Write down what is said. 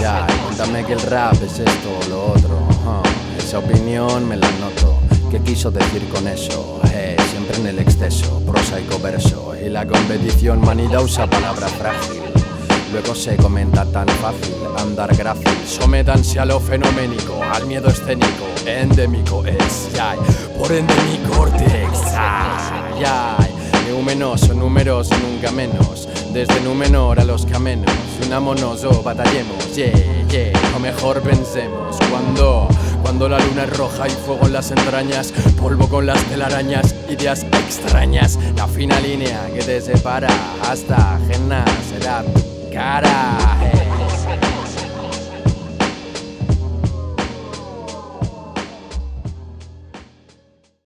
Ya, cuéntame que el rap es esto o lo otro. Esa opinión me la noto. ¿Qué quiso decir con eso? Eh, siempre en el exceso, prosaico verso. Y la competición manida usa palabra frágil. Luego se comenta tan fácil, andar grácil. Sométanse a lo fenoménico, al miedo escénico, endémico es, ya, por ende mi cortex, ya, Eumenoso, numeroso, nunca menos. Desde Númenor a los camenos, unámonos o batallemos, yeah, yeah, o mejor pensemos. Cuando, cuando la luna es roja y fuego en las entrañas, polvo con las telarañas, ideas extrañas, la fina línea que te separa hasta ajena será tu cara.